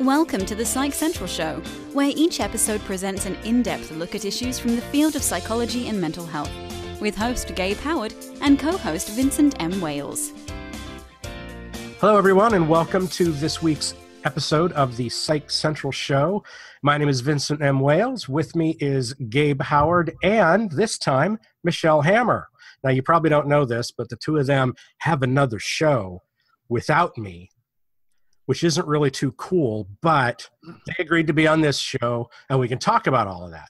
Welcome to the Psych Central Show, where each episode presents an in depth look at issues from the field of psychology and mental health, with host Gabe Howard and co host Vincent M. Wales. Hello, everyone, and welcome to this week's episode of the Psych Central Show. My name is Vincent M. Wales. With me is Gabe Howard and this time Michelle Hammer. Now, you probably don't know this, but the two of them have another show without me which isn't really too cool, but they agreed to be on this show and we can talk about all of that.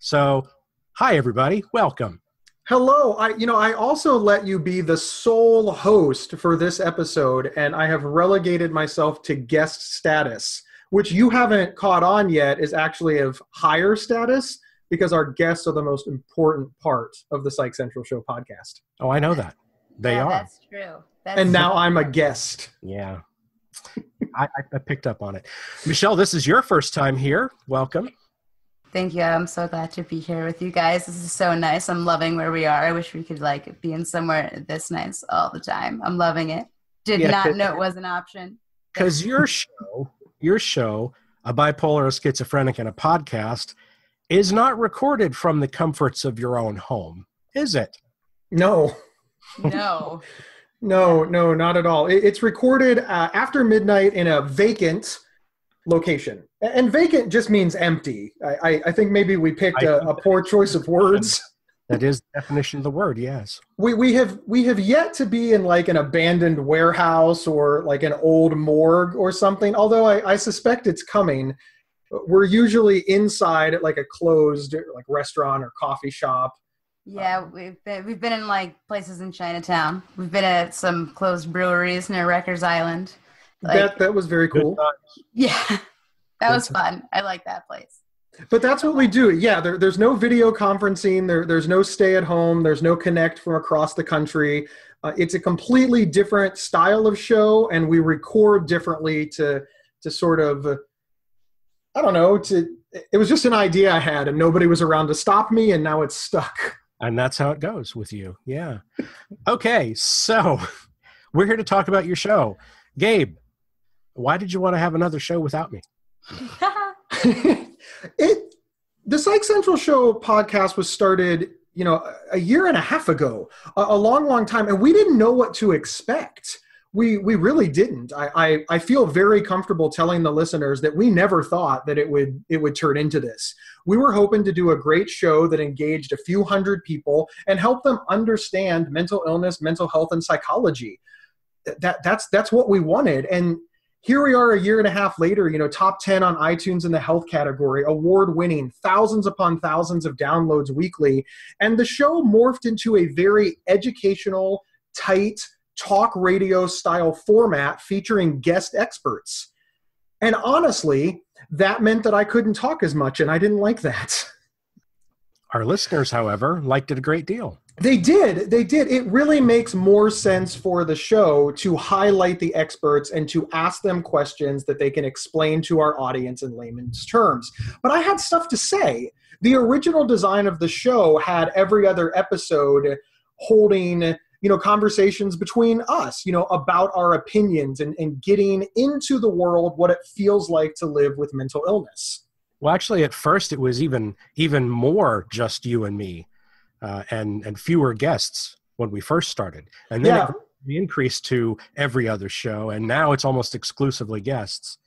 So, hi everybody, welcome. Hello. I you know, I also let you be the sole host for this episode and I have relegated myself to guest status, which you haven't caught on yet is actually of higher status because our guests are the most important part of the Psych Central Show podcast. Oh, I know that. They yeah, are. That's true. That's And now I'm a guest. Yeah. I, I picked up on it. Michelle, this is your first time here. Welcome. Thank you. I'm so glad to be here with you guys. This is so nice. I'm loving where we are. I wish we could like be in somewhere this nice all the time. I'm loving it. Did Yeah. not know it was an option. Because your show, your show, a bipolar, a schizophrenic, and a podcast, is not recorded from the comforts of your own home, is it? No. No. No, no, not at all. It's recorded uh, after midnight in a vacant location. And vacant just means empty. I, I, I think maybe we picked a, a poor choice of words. That is the definition of the word, yes. We, we have we have yet to be in like an abandoned warehouse or like an old morgue or something. Although I, I suspect it's coming. We're usually inside at like a closed like restaurant or coffee shop. Yeah, we've been, we've been in like places in Chinatown. We've been at some closed breweries near Rikers Island. Like, that that was very cool. Yeah, that was fun. I like that place. But that's what we do. Yeah, there, there's no video conferencing. There, there's no stay at home. There's no connect from across the country. Uh, it's a completely different style of show, and we record differently to to sort of, uh, I don't know. To it was just an idea I had, and nobody was around to stop me, and now it's stuck. And that's how it goes with you. Yeah. Okay, so we're here to talk about your show. Gabe, why did you want to have another show without me? it the Psych Central Show podcast was started, you know, a year and a half ago, a, a long, long time, and we didn't know what to expect. We we really didn't. I, I I feel very comfortable telling the listeners that we never thought that it would it would turn into this. We were hoping to do a great show that engaged a few hundred people and help them understand mental illness, mental health, and psychology. That that's that's what we wanted, and here we are a year and a half later, you know, top 10 on iTunes in the health category, award winning, thousands upon thousands of downloads weekly. And the show morphed into a very educational, tight, talk radio style format featuring guest experts. And honestly, that meant that I couldn't talk as much, and I didn't like that. Our listeners, however, liked it a great deal. They did. They did. It really makes more sense for the show to highlight the experts and to ask them questions that they can explain to our audience in layman's terms. But I had stuff to say. The original design of the show had every other episode holding you know conversations between us you know about our opinions and, and getting into the world what it feels like to live with mental illness Well, actually, at first it was even even more just you and me, uh, and and fewer guests when we first started, and then Yeah. it we increased to every other show, and now it's almost exclusively guests.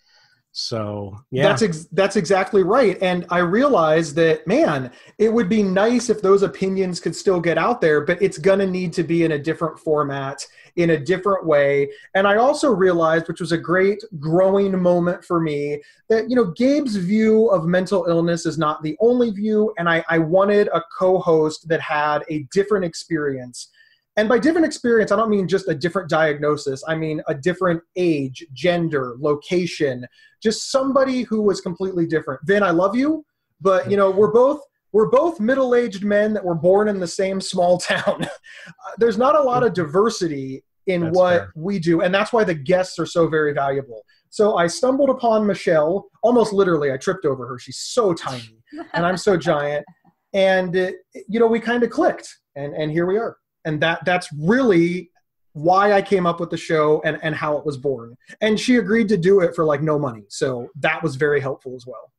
So yeah, That's ex- that's exactly right. And I realized that man, it would be nice if those opinions could still get out there, but it's to need to be in a different format, in a different way. And I also realized, which was a great growing moment for me, that you know Gabe's view of mental illness is not the only view, and I, I wanted a co-host that had a different experience. And by different experience, I don't mean just a different diagnosis. I mean a different age, gender, location, just somebody who was completely different. Vin, I love you, but you know we're both we're both middle-aged men that were born in the same small town. Uh, There's not a lot of diversity in That's what fair. we do, and that's why the guests are so very valuable. So I stumbled upon Michelle, almost literally. I tripped over her. She's so tiny, and I'm so giant. And uh, you know, we kind of clicked, and and here we are. And that that's really why I came up with the show and, and how it was born. And she agreed to do it for like no money. So that was very helpful as well.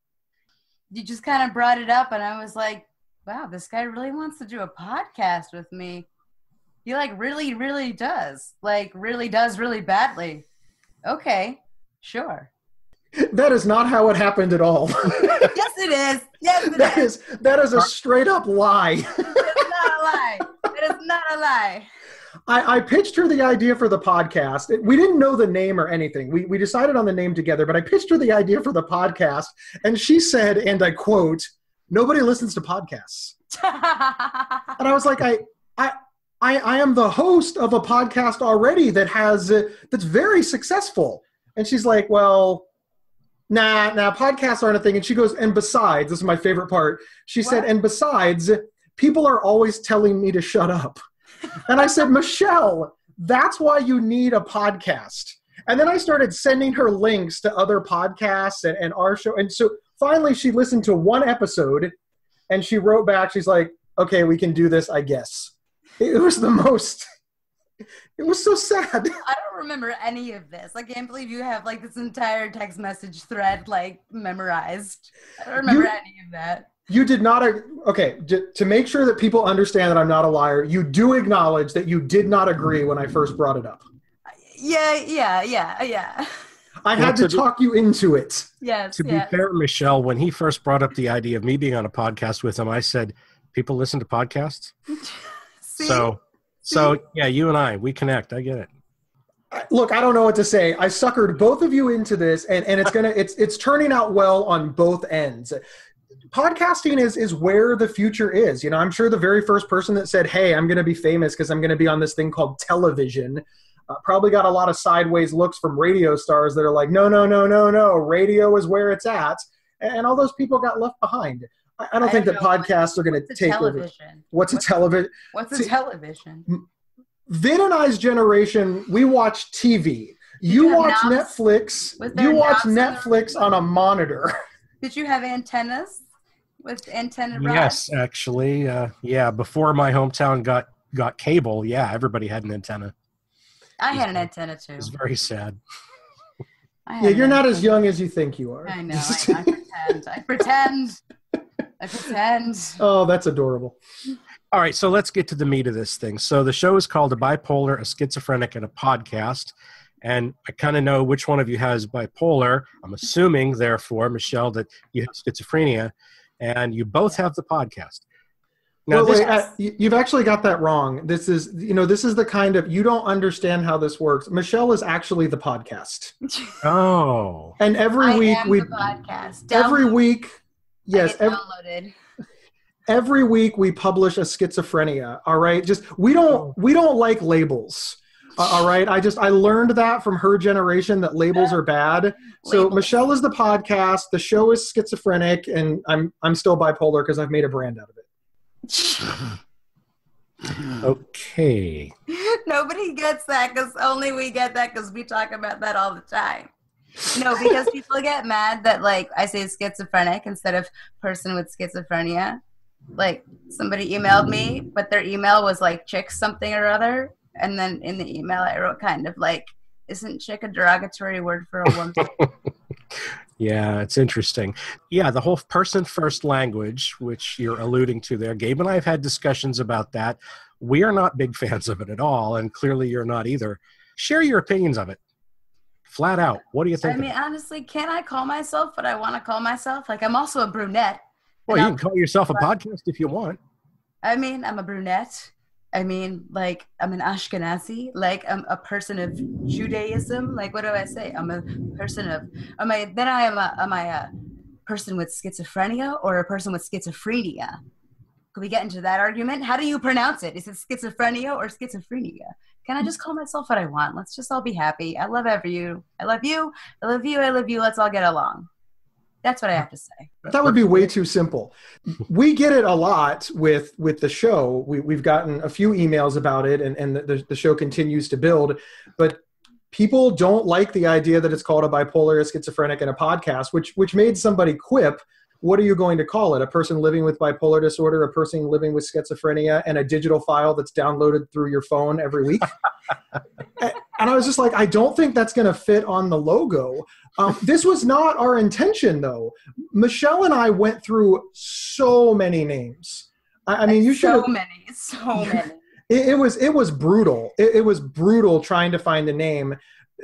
You just kind of brought it up, and I was like, wow, this guy really wants to do a podcast with me. He like really, really does. Like, really does really badly. Okay, sure. That is not how it happened at all. yes, it is. Yes, it that is. is that is a straight up lie. It's not a lie. Not a lie. I, I pitched her the idea for the podcast. We didn't know the name or anything. We, we decided on the name together, but I pitched her the idea for the podcast, and she said, and I quote, "Nobody listens to podcasts." And I was like, I, I, I, I am the host of a podcast already that has uh, that's very successful. And she's like, well, nah, nah, podcasts aren't a thing. And she goes, and besides, this is my favorite part. She said, and besides, people are always telling me to shut up. And I said, Michelle, that's why you need a podcast. And then I started sending her links to other podcasts and, and our show. And so finally, she listened to one episode and she wrote back, she's like, okay, we can do this, I guess. It was the most, it was so sad. I don't remember any of this. I can't believe you have like this entire text message thread like memorized. I don't remember You- any of that. You did not, okay, to make sure that people understand that I'm not a liar, you do acknowledge that you did not agree when I first brought it up. Yeah, yeah, yeah, yeah. I had to to talk you into it. Yes, To be yes. fair, Michelle, when he first brought up the idea of me being on a podcast with him, I said, "People listen to podcasts." See? So, so yeah, you and I, we connect. I get it. Look, I don't know what to say. I suckered both of you into this, and, and it's gonna it's it's turning out well on both ends. Podcasting is is where the future is. You know, I'm sure the very first person that said, "Hey, I'm gonna be famous because I'm gonna be on this thing called television," uh, probably got a lot of sideways looks from radio stars that are like, "No, no, no, no, no. Radio is where it's at," and all those people got left behind. I, I don't I think don't that know. podcasts are gonna What's a take over. television? What's a television? What's a television? Vin and I's generation, we watch TV. You watch Netflix. You watch Netflix on a monitor. Did you have antennas with antenna rods? Yes, actually, uh, yeah. Before my hometown got got cable, yeah, everybody had an antenna. I had an antenna too. It's very sad. Yeah, you're not as young as you think you are. I know. I, I pretend. I pretend. I pretend. oh, that's adorable. All right, so let's get to the meat of this thing. So the show is called A Bipolar, a Schizophrenic, and a Podcast. And I kind of know which one of you has bipolar. I'm assuming, therefore, Michelle, that you have schizophrenia, and you both have the podcast. Now, well, this, wait, uh, you- you've actually got that wrong. This is, you know, this is the kind of you don't understand how this works. Michelle is actually the podcast, oh, and every I week am we, the podcast. every Download- week, I yes, get downloaded. every week we publish a schizophrenia all right just we don't we don't like labels uh, Uh, all right i just i learned that from her generation that labels are bad so Labels. michelle is the podcast the show is schizophrenic and i'm i'm still bipolar because i've made a brand out of it okay. Nobody gets that because only we get that because we talk about that all the time. No, because people get mad that like I say schizophrenic instead of person with schizophrenia. Like somebody emailed me, but their email was like chick something or other, and then in the email I wrote kind of like, "Isn't chick a derogatory word for a woman?" Yeah, it's interesting. Yeah, the whole person first language, which you're alluding to there, Gabe and I have had discussions about that. We are not big fans of it at all, and clearly you're not either. Share your opinions of it. Flat out. What do you think? of mean, honestly, can I call myself what I want to call myself? Like I'm also a brunette. well, you can call yourself a podcast if you want. I mean, I'm a brunette. I mean, like, I'm an Ashkenazi. Like, I'm a person of Judaism. Like, what do I say? I'm a person of. Am I? Then I am a. Am I a person with schizophrenia or a person with schizophrenia? Could we get into that argument? How do you pronounce it? Is it schizophrenia or schizophrenia? Can I just call myself what I want? Let's just all be happy. I love every you. I love you. I love you. I love you. Let's all get along. That's what I have to say. that would be way too simple we get it a lot with with the show we, we've gotten a few emails about it and, and the, the show continues to build but people don't like the idea that it's called a bipolar a schizophrenic and a podcast which which made somebody quip what are you going to call it? A person living with bipolar disorder, a person living with schizophrenia, and a digital file that's downloaded through your phone every week? and I was just like, I don't think that's going to fit on the logo. Um, this was not our intention, though. Michelle and I went through so many names. I, I mean, you should so many, so many. It, it, was it was brutal. It, it was brutal trying to find a name,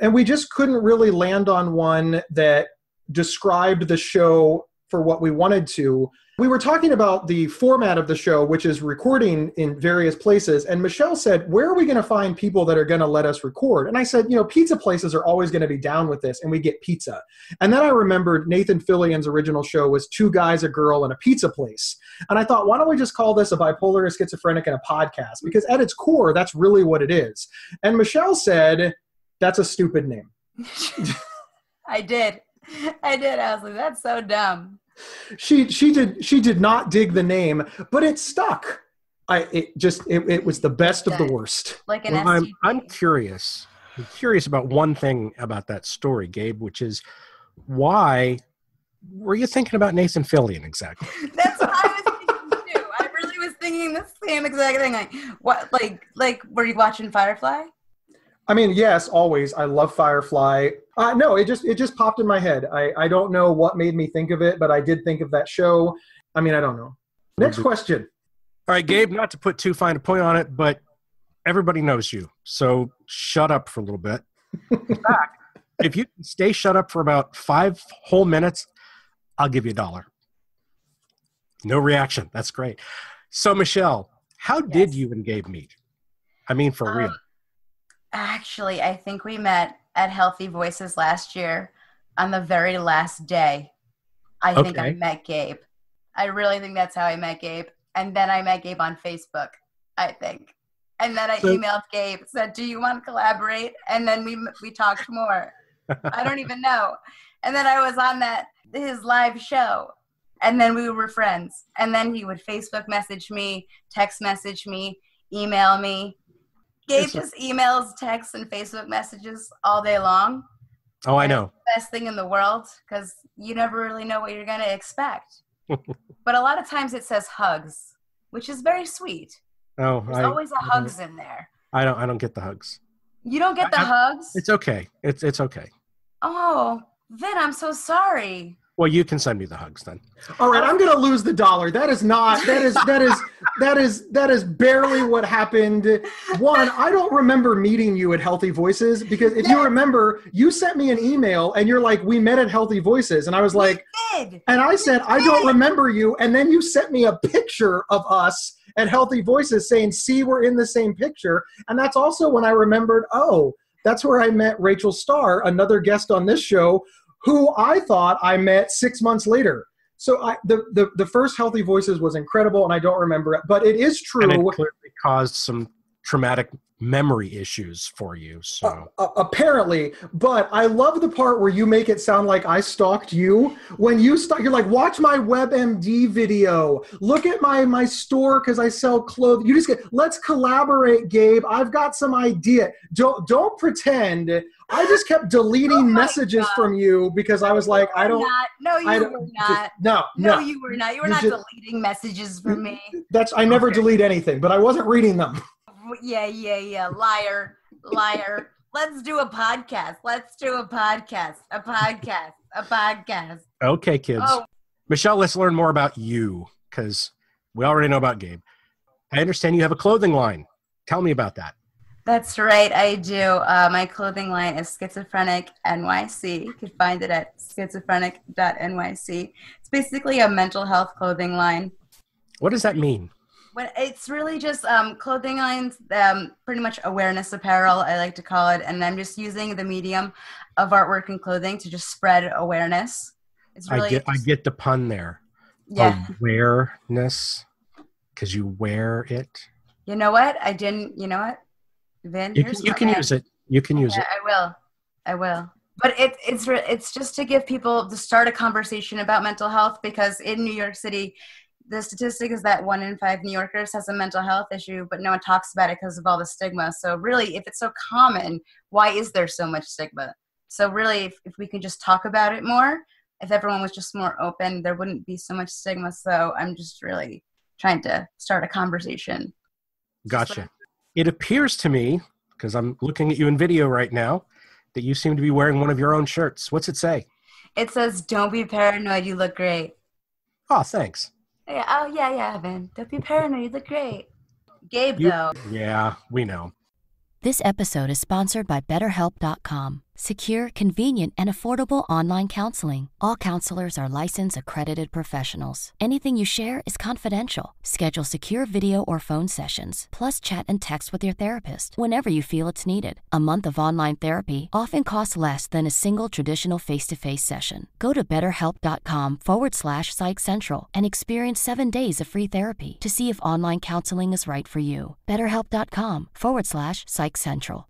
and we just couldn't really land on one that described the show for what we wanted to. We were talking about the format of the show, which is recording in various places. And Michelle said, Where are we going to find people that are going to let us record? And I said, You know, pizza places are always going to be down with this, and we get pizza. And then I remembered Nathan Fillion's original show was Two Guys, a Girl, and a Pizza Place. And I thought, Why don't we just call this a bipolar, a schizophrenic, and a podcast? Because at its core, that's really what it is. And Michelle said, That's a stupid name. I did. I did. I was like, That's so dumb she she did she did not dig the name, but it stuck. I it just it, it was the best of the worst. Like an well, I'm I'm curious. I'm curious about one thing about that story, Gabe, which is why were you thinking about Nathan Fillion exactly? That's what I was thinking too. I really was thinking the same exact thing. Like what like like were you watching Firefly? I mean, yes, always. I love Firefly. Uh, no, it just it just popped in my head. I, I don't know what made me think of it, but I did think of that show. I mean, I don't know. Next question. All right, Gabe. Not to put too fine a point on it, but everybody knows you, so shut up for a little bit. In fact, if you stay shut up for about five whole minutes, I'll give you a dollar. No reaction. That's great. So, Michelle, how yes. did you and Gabe meet? I mean, for um, real. Actually, I think we met at Healthy Voices last year on the very last day. I okay. think I met Gabe. I really think that's how I met Gabe. And then I met Gabe on Facebook, I think. And then I so, emailed Gabe, said, "Do you want to collaborate?" And then we we talked more. I don't even know. And then I was on that his live show, and then we were friends. And then he would Facebook message me, text message me, email me, Gabe just emails, texts, and Facebook messages all day long. Oh, I know. best thing in the world because you never really know what you're going to expect. but a lot of times it says hugs, which is very sweet. Oh, there's I, always a hugs in there. I don't. I don't get the hugs. You don't get the I, hugs. It's okay. It's it's okay. Oh, Vin, I'm so sorry. Well, you can send me the hugs then. All right, I'm going to lose the dollar. That is not. That is that is that is that is barely what happened. One, I don't remember meeting you at Healthy Voices because if you remember, you sent me an email and you're like, "We met at Healthy Voices," and I was like, and I said, "I don't remember you," and then you sent me a picture of us at Healthy Voices saying, "See, we're in the same picture," and that's also when I remembered, oh. That's where I met Rachel Starr, another guest on this show, who I thought I met six months later. So I, the, the the first Healthy Voices was incredible, and I don't remember it, but it is true. And it clearly caused some traumatic memory issues for you. So uh, uh, apparently, but I love the part where you make it sound like I stalked you. When you start, you're like, watch my WebMD video. Look at my my store because I sell clothes. You just get. Let's collaborate, Gabe. I've got some idea. Don't don't pretend I just kept deleting oh messages God. from you because I was like, I don't. Not, no, you I were not. No, no, no, you were not. You were you not just, deleting messages from me. That's I never delete anything, but I wasn't reading them. Yeah, yeah, yeah. Liar, liar. Let's do a podcast. Let's do a podcast. A podcast. A podcast. Okay, kids. Oh. Michelle, let's learn more about you because we already know about Gabe. I understand you have a clothing line. Tell me about that. That's right, I do. Uh, my clothing line is Schizophrenic NYC. You can find it at schizophrenic.nyc. It's basically a mental health clothing line. What does that mean? When it's really just um, clothing lines, um, pretty much awareness apparel, I like to call it. And I'm just using the medium of artwork and clothing to just spread awareness. It's really I get, I get the pun there. Yeah. Awareness, because you wear it. You know what? I didn't, you know what? Vin, you can, you can use it. You can use yeah, it. I will. I will. But it, it's it's just to give people to start a conversation about mental health because in New York City, the statistic is that one in five New Yorkers has a mental health issue, but no one talks about it because of all the stigma. So really, if it's so common, why is there so much stigma? So really, if, if we can just talk about it more, if everyone was just more open, there wouldn't be so much stigma. So I'm just really trying to start a conversation. Gotcha. It appears to me, because I'm looking at you in video right now, that you seem to be wearing one of your own shirts. What's it say? It says, "Don't be paranoid. You look great." Oh, thanks. Yeah. Oh yeah, yeah, Evan. Don't be paranoid. You look great. Gabe, You- though. Yeah, we know. This episode is sponsored by BetterHelp.com. Secure, convenient, and affordable online counseling. All counselors are licensed, accredited professionals. Anything you share is confidential. Schedule secure video or phone sessions, plus chat and text with your therapist whenever you feel it's needed. A month of online therapy often costs less than a single traditional face to face session. Go to betterhelp.com forward slash psych central and experience seven days of free therapy to see if online counseling is right for you. BetterHelp.com forward slash psych central.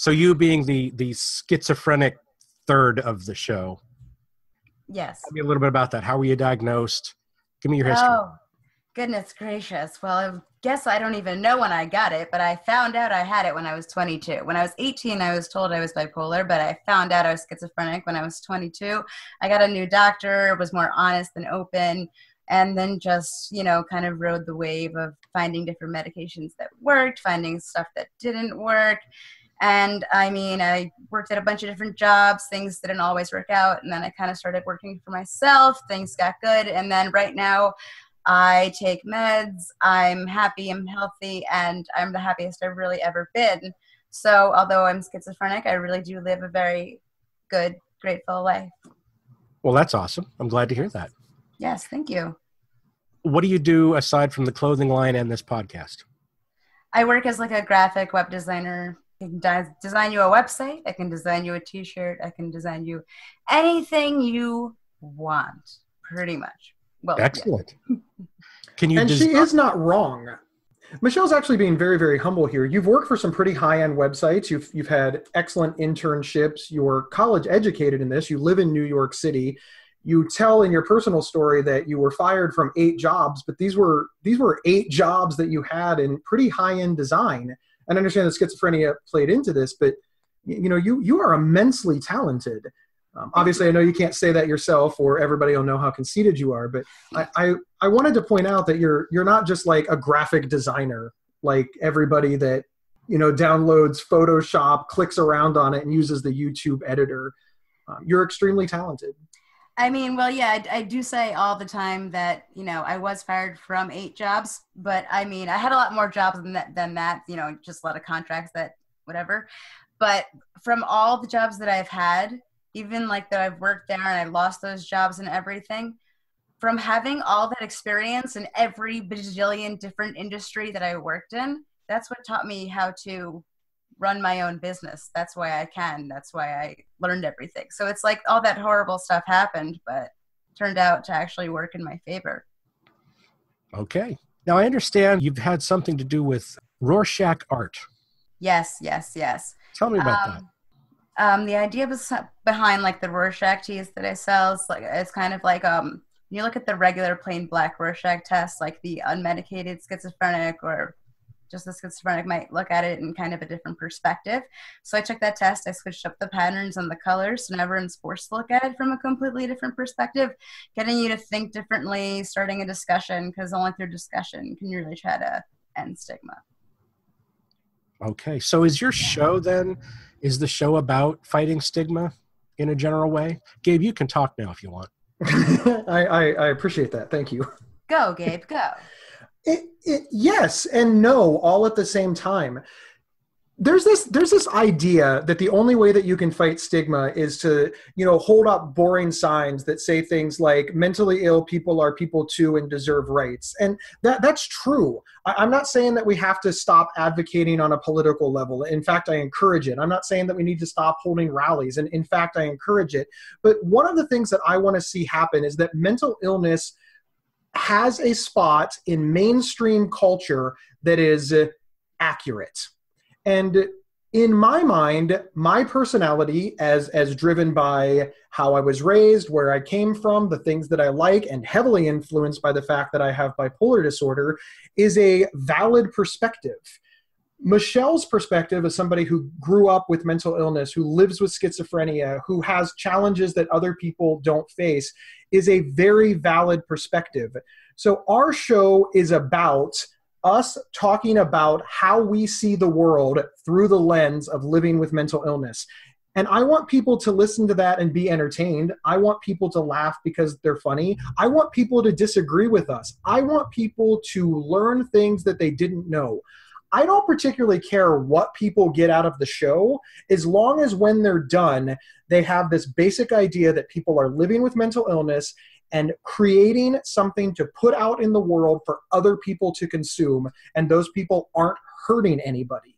So you being the the schizophrenic third of the show, Yes. tell me a little bit about that. How were you diagnosed? Give me your history. Oh, goodness gracious. Well, I guess I don't even know when I got it, but I found out I had it when I was 22. When I was 18, I was told I was bipolar, but I found out I was schizophrenic when I was 22. I got a new doctor, was more honest and open, and then just, you know, kind of rode the wave of finding different medications that worked, finding stuff that didn't work. And I mean, I worked at a bunch of different jobs. Things didn't always work out. And then I kind of started working for myself. Things got good. And then right now, I take meds. I'm happy. I'm healthy. And I'm the happiest I've really ever been. So, although I'm schizophrenic, I really do live a very good, grateful life. Well, that's awesome. I'm glad to hear that. Yes, thank you. What do you do aside from the clothing line and this podcast? I work as like a graphic web designer. I can de- design you a website. I can design you a T-shirt. I can design you anything you want, pretty much. Well, yeah. Excellent. Can you and des- she is not wrong. Michelle's actually being very, very humble here. You've worked for some pretty high-end websites. You've you've had excellent internships. You're college educated in this. You live in New York City. You tell in your personal story that you were fired from eight jobs, but these were these were eight jobs that you had in pretty high-end design. And I understand that schizophrenia played into this, but you know you you are immensely talented. Um, obviously, I know you can't say that yourself, or everybody will know how conceited you are. But I, I I wanted to point out that you're you're not just like a graphic designer like everybody that you know downloads Photoshop, clicks around on it, and uses the YouTube editor. Um, you're extremely talented. I mean, well, yeah, I, I do say all the time that you know I was fired from eight jobs, but I mean, I had a lot more jobs than that. Than that, you know, just a lot of contracts that whatever. But from all the jobs that I've had, even like that I've worked there and I lost those jobs and everything, from having all that experience in every bajillion different industry that I worked in, that's what taught me how to run my own business. That's why I can. That's why I learned everything. So it's like all that horrible stuff happened, but turned out to actually work in my favor. Okay. Now I understand you've had something to do with Rorschach art. Yes, yes, yes. Tell me about that. Um, um, the idea was behind like the Rorschach tees that I sell. It's like it's kind of like um, you look at the regular plain black Rorschach test, like the unmedicated schizophrenic or just the schizophrenic might look at it in kind of a different perspective. So I took that test, I switched up the patterns and the colors, so now everyone's forced to look at it from a completely different perspective, getting you to think differently, starting a discussion, because only through discussion can you really try to end stigma. Okay. So is your show then, is the show about fighting stigma in a general way? Gabe, you can talk now if you want. I, I I appreciate that. Thank you. Go, Gabe, go. It, it, yes and no all at the same time. There's this there's this idea that the only way that you can fight stigma is to you know hold up boring signs that say things like mentally ill people are people too and deserve rights. And that that's true. I, i'm not saying that we have to stop advocating on a political level. In fact i encourage it. I'm not saying that we need to stop holding rallies. And in fact i encourage it. But one of the things that i want to see happen is that mental illness has a spot in mainstream culture that is accurate. And in my mind, my personality, as as driven by how I was raised, where I came from, the things that I like, and heavily influenced by the fact that I have bipolar disorder, is a valid perspective. Michelle's perspective as somebody who grew up with mental illness, who lives with schizophrenia, who has challenges that other people don't face, is a very valid perspective. So, our show is about us talking about how we see the world through the lens of living with mental illness. And I want people to listen to that and be entertained. I want people to laugh because they're funny. I want people to disagree with us. I want people to learn things that they didn't know. I don't particularly care what people get out of the show, as long as when they're done, they have this basic idea that people are living with mental illness and creating something to put out in the world for other people to consume, and those people aren't hurting anybody.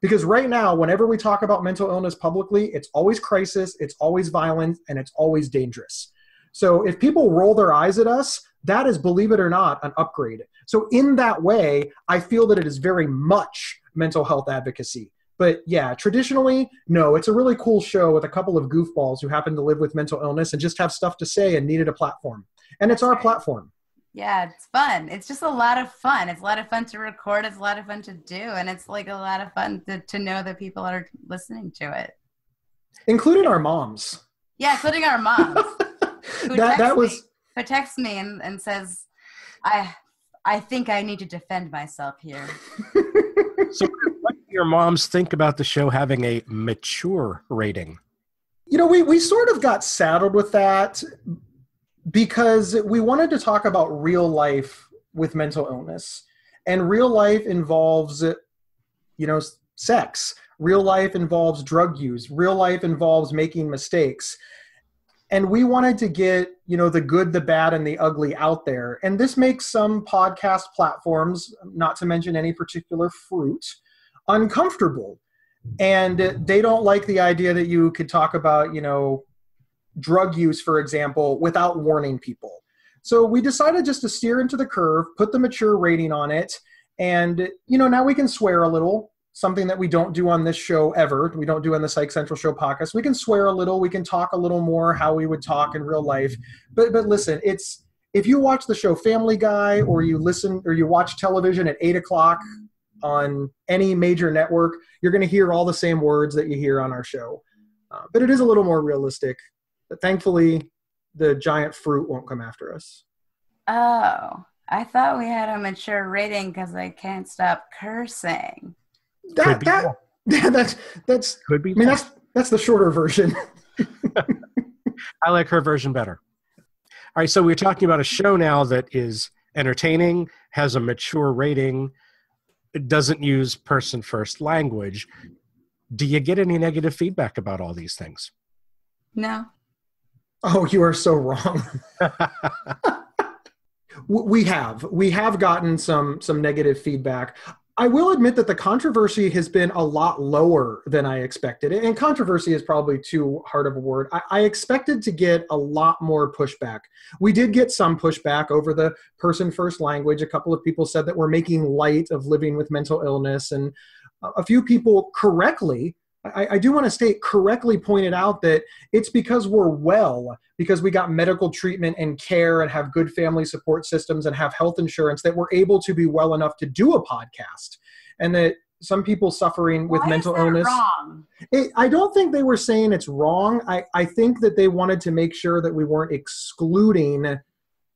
Because right now, whenever we talk about mental illness publicly, it's always crisis, it's always violent, and it's always dangerous. So if people roll their eyes at us, that is, believe it or not, an upgrade. So, in that way, I feel that it is very much mental health advocacy. But yeah, traditionally, no, it's a really cool show with a couple of goofballs who happen to live with mental illness and just have stuff to say and needed a platform. And it's our platform. Yeah, it's fun. It's just a lot of fun. It's a lot of fun to record. It's a lot of fun to do. And it's like a lot of fun to, to know that people are listening to it. Including our moms. Yeah, including our moms. that that was me, who texts me and, and says, I I think I need to defend myself here. so what do your moms think about the show having a mature rating? You know, we, we sort of got saddled with that because we wanted to talk about real life with mental illness. And real life involves, you know, sex. Real life involves drug use. Real life involves making mistakes and we wanted to get you know the good the bad and the ugly out there. And this makes some podcast platforms not to mention any particular fruit uncomfortable. And they don't like the idea that you could talk about you know drug use for example without warning people. So we decided just to steer into the curve put the mature rating on it and you know now we can swear a little something that we don't do on this show ever. We don't do on the Psych Central Show podcast. We can swear a little. We can talk a little more how we would talk in real life. But but listen, it's if you watch the show Family Guy or you listen or you watch television at eight o'clock on any major network, you're going to hear all the same words that you hear on our show. Uh, but it is a little more realistic. But thankfully, the giant fruit won't come after us. Oh, I thought we had a mature rating because I can't stop cursing that that yeah, that's that's could be. I mean, that's that's the shorter version. I like her version better. All right, so we're talking about a show now that is entertaining, has a mature rating, doesn't use person first language. Do you get any negative feedback about all these things? No. Oh, you are so wrong. we have we have gotten some some negative feedback I will admit that the controversy has been a lot lower than I expected. And controversy is probably too hard of a word. I, I, expected to get a lot more pushback. We did get some pushback over the person first language. A couple of people said that we're making light of living with mental illness. And a few people correctly I, I do want to state correctly pointed out that it's because we're well, because we got medical treatment and care and have good family support systems and have health insurance that we're able to be well enough to do a podcast. And that some people suffering with Why mental illness. Wrong? It, I don't think they were saying it's wrong. I, I think that they wanted to make sure that we weren't excluding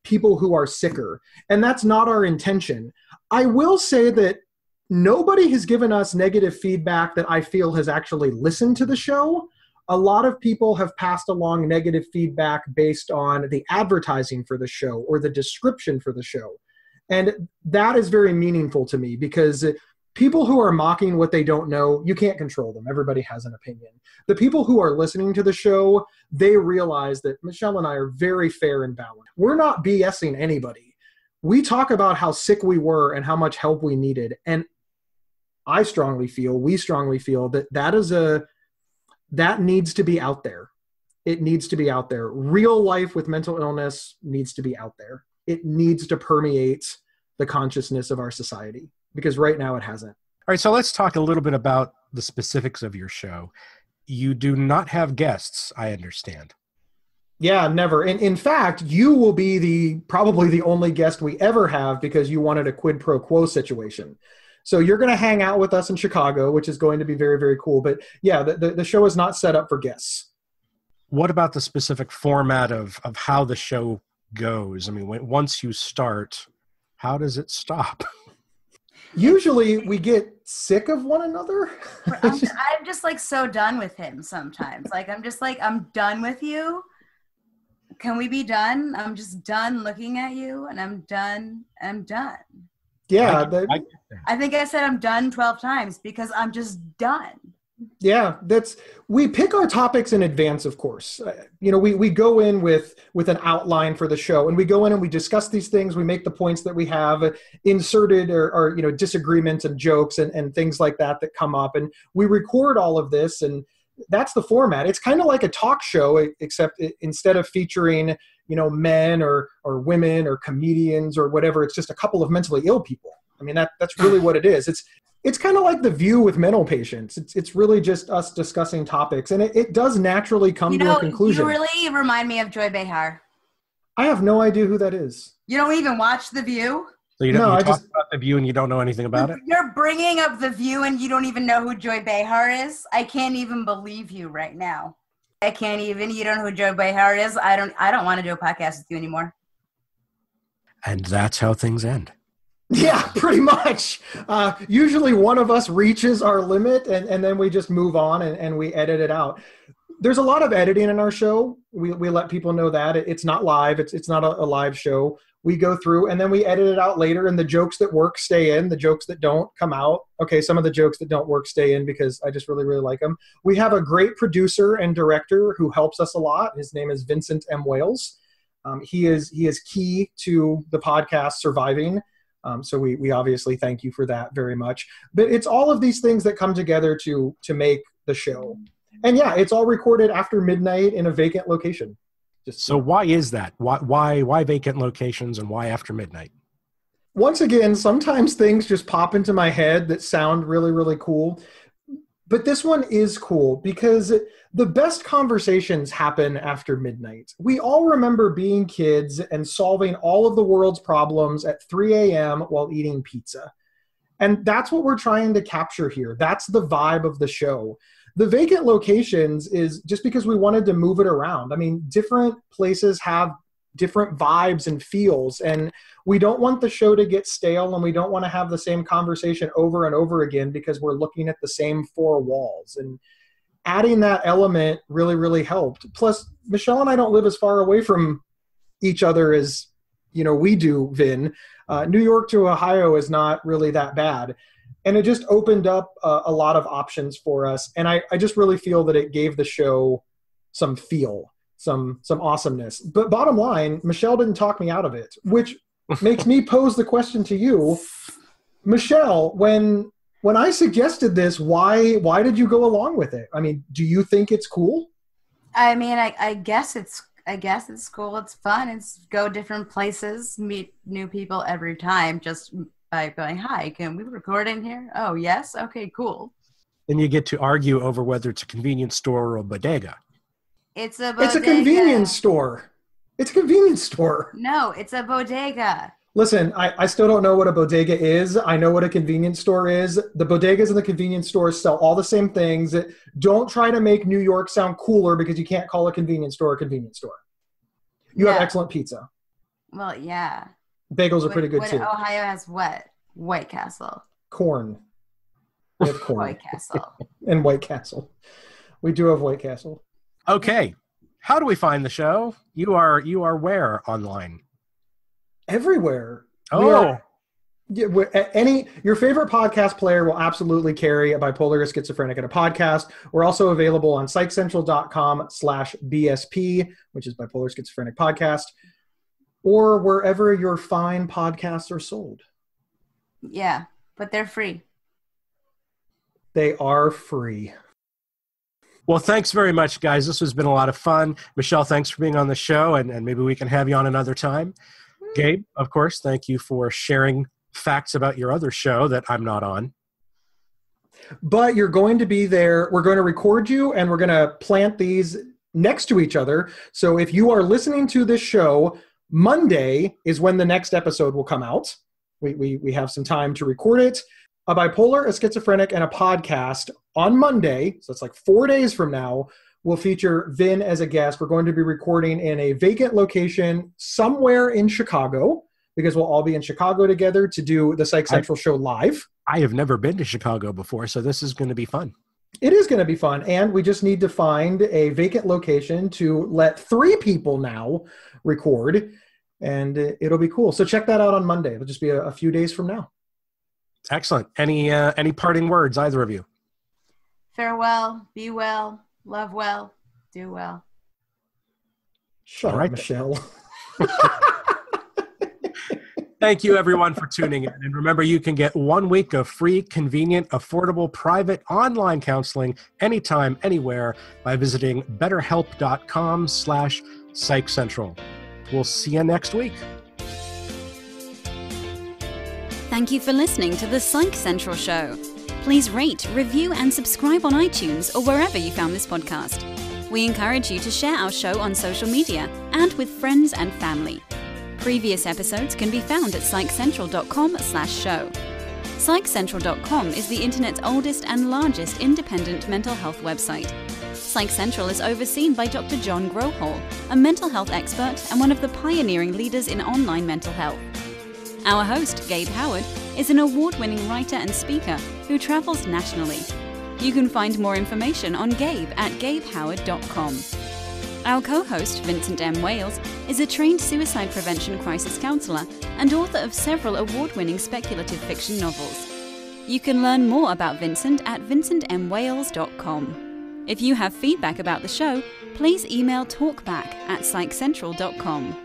people who are sicker. And that's not our intention. I will say that nobody has given us negative feedback that I feel has actually listened to the show. A lot of people have passed along negative feedback based on the advertising for the show or the description for the show. And that is very meaningful to me because people who are mocking what they don't know, you can't control them. Everybody has an opinion. The people who are listening to the show, they realize that Michelle and I are very fair and balanced. We're not BSing anybody. We talk about how sick we were and how much help we needed. And I strongly feel, we strongly feel that that is a that needs to be out there. It needs to be out there. Real life with mental illness needs to be out there. It needs to permeate the consciousness of our society because right now it hasn't. All right, so let's talk a little bit about the specifics of your show. You do not have guests, I understand. Yeah, never. In in fact, you will be the probably the only guest we ever have because you wanted a quid pro quo situation. So you're going to hang out with us in Chicago, which is going to be very, very cool. But yeah, the, the, the show is not set up for guests. What about the specific format of, of how the show goes? I mean, when, once you start, how does it stop? Usually we get sick of one another. I'm, I'm just like so done with him sometimes. Like I'm just like I'm done with you. Can we be done? I'm just done looking at you, and I'm done. I'm done. Yeah, I, the- I, I think I said I'm done 12 times because I'm just done. yeah that's we pick our topics in advance of course. Uh, you know we, we go in with with an outline for the show and we go in and we discuss these things we make the points that we have inserted or, or you know disagreements and jokes and, and things like that that come up and we record all of this and that's the format. It's kind of like a talk show except instead of featuring you know men or or women or comedians or whatever it's just a couple of mentally ill people i mean that that's really what it is it's it's kind of like the view with mental patients it's it's really just us discussing topics and it, it does naturally come You to a conclusion you really remind me of Joy Behar. i have no idea who that is You don't even watch The View? so you, don't, No, you I talk just- about the view and you don't know anything about it? You're bringing up The View and you don't even know who Joy Behar is? I can't even believe you right now. I can't even. You don't know who Joy Behar is? I don't I don't want to do a podcast with you anymore. And that's how things end. yeah pretty much uh, usually one of us reaches our limit and, and then we just move on and, and we edit it out there's a lot of editing in our show we, we let people know that it, it's not live it's, it's not a, a live show we go through and then we edit it out later and the jokes that work stay in the jokes that don't come out okay some of the jokes that don't work stay in because i just really really like them we have a great producer and director who helps us a lot his name is vincent m wales um, he is he is key to the podcast surviving um, so we we obviously thank you for that very much. But it's all of these things that come together to to make the show. And yeah, it's all recorded after midnight in a vacant location. Just So why is that? Why why why vacant locations and why after midnight? once again, sometimes things just pop into my head that sound really, really cool. But this one is cool because the best conversations happen after midnight. We all remember being kids and solving all of the world's problems at 3 a.m. while eating pizza. And that's what we're trying to capture here. That's the vibe of the show. The vacant locations is just because we wanted to move it around. I mean, different places have different vibes and feels. And we don't want the show to get stale and we don't want to have the same conversation over and over again because we're looking at the same four walls. And adding that element really, really helped. Plus, Michelle and I don't live as far away from each other as you know we do, Vin. Uh, New York to Ohio is not really that bad. And it just opened up uh, a lot of options for us. And I, I just really feel that it gave the show some feel, some some awesomeness. But bottom line, Michelle didn't talk me out of it, which makes me pose the question to you, Michelle. When when I suggested this, why why did you go along with it? I mean, do you think it's cool? I mean, I, I guess it's I guess it's cool. It's fun. It's go different places, meet new people every time, just by going, "Hi, can we record in here?" Oh, yes. Okay, cool. Then you get to argue over whether it's a convenience store or a bodega. It's a It's a convenience store. It's a convenience store. No, it's a bodega. Listen, I, I still don't know what a bodega is. I know what a convenience store is. The bodegas and the convenience stores sell all the same things. Don't try to make New York sound cooler because you can't call a convenience store a convenience store. You have excellent pizza. Well, yeah. Bagels are What- pretty good what too. Ohio has what? White Castle. Corn. We have corn. White Castle. and White Castle. We do have White Castle. Okay. How do we find the show? You are you are where online? Everywhere. Oh, are- Yeah, we're- a- any your favorite podcast player will absolutely carry a bipolar or schizophrenic in a podcast. We're also available on psychcentral.com slash BSP, which is bipolar schizophrenic podcast, or wherever your fine podcasts are sold. yeah, but they're free. They are free. well, thanks very much, guys. This has been a lot of fun. Michelle, thanks for being on the show, and, and maybe we can have you on another time. Hmm. Gabe, of course, thank you for sharing facts about your other show that I'm not on. But you're going to be there. We're going to record you and we're going to plant these next to each other. So if you are listening to this show, Monday is when the next episode will come out. We, we, we have some time to record it. a bipolar, a schizophrenic, and a podcast on Monday. So it's like four days from now. We'll feature Vin as a guest. We're going to be recording in a vacant location somewhere in Chicago because we'll all be in Chicago together to do the Psych Central show live. I have never been to Chicago before, so this is going to be fun. It is going to be fun. And we just need to find a vacant location to let three people now record. And it'll be cool. So check that out on Monday. It'll just be a, a few days from now. Excellent. Any uh, any parting words, either of you? Farewell. Be well. Love well. Do well. Shut All right, Michelle. Thank you, everyone, for tuning in. And remember, you can get one week of free, convenient, affordable, private online counseling anytime, anywhere by visiting betterhelp.com slash psychcentral. We'll see you next week. Thank you for listening to the Psych Central Show. Please rate, review, and subscribe on iTunes or wherever you found this podcast. We encourage you to share our show on social media and with friends and family. Previous episodes can be found at psychcentral.com slash show. PsychCentral.com is the internet's oldest and largest independent mental health website. Psych Central is overseen by Dr. John Grohol, a mental health expert and one of the pioneering leaders in online mental health. Our host, Gabe Howard, is an award winning writer and speaker who travels nationally. You can find more information on Gabe at gabehoward.com. Our co host, Vincent M. Wales, is a trained suicide prevention crisis counselor and author of several award winning speculative fiction novels. You can learn more about Vincent at vincentmwales.com. If you have feedback about the show, please email talkback at psychcentral.com.